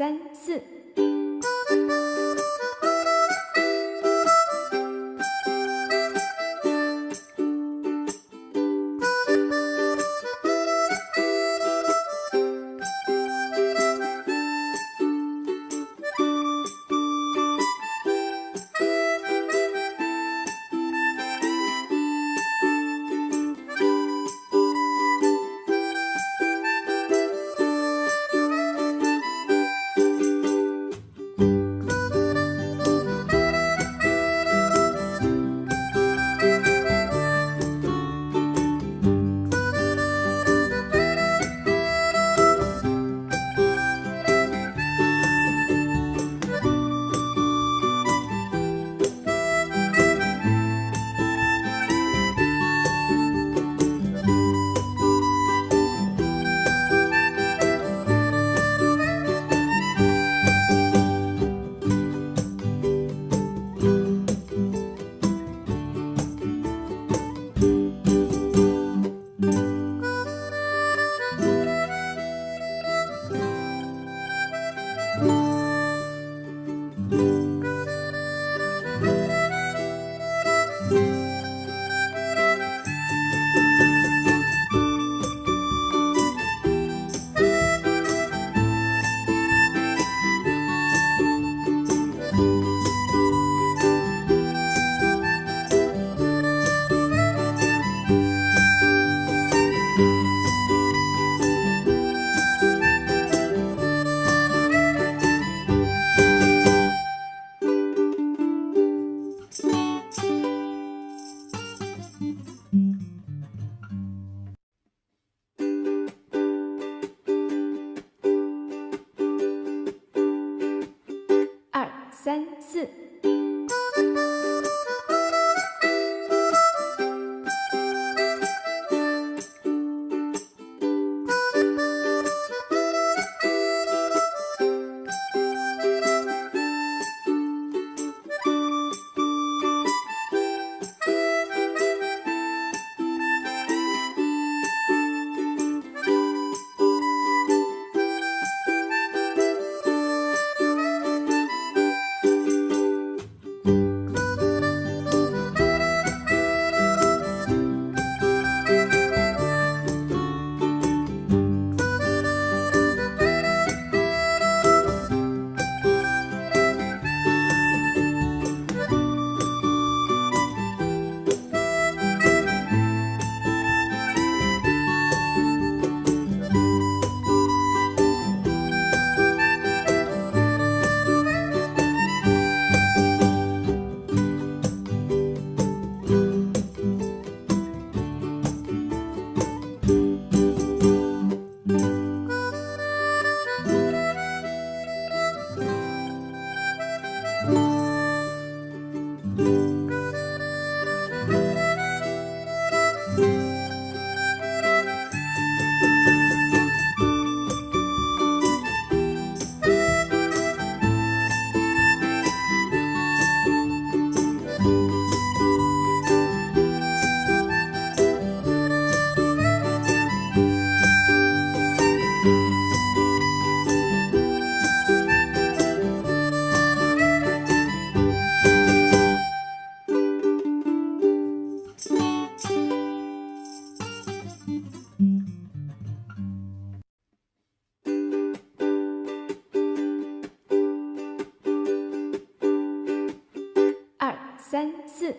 三四。三四。三四。